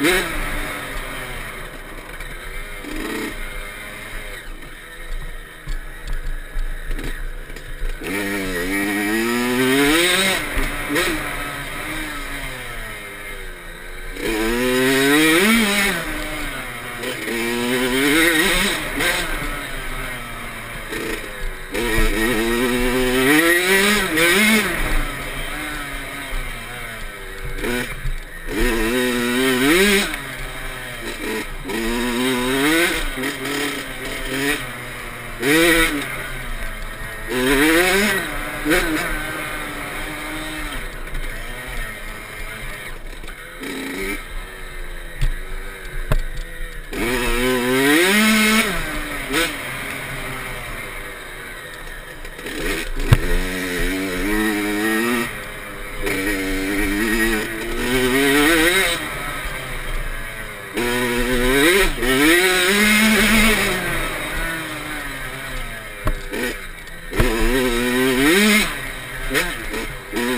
Yeah. Yeah. Mm-hmm.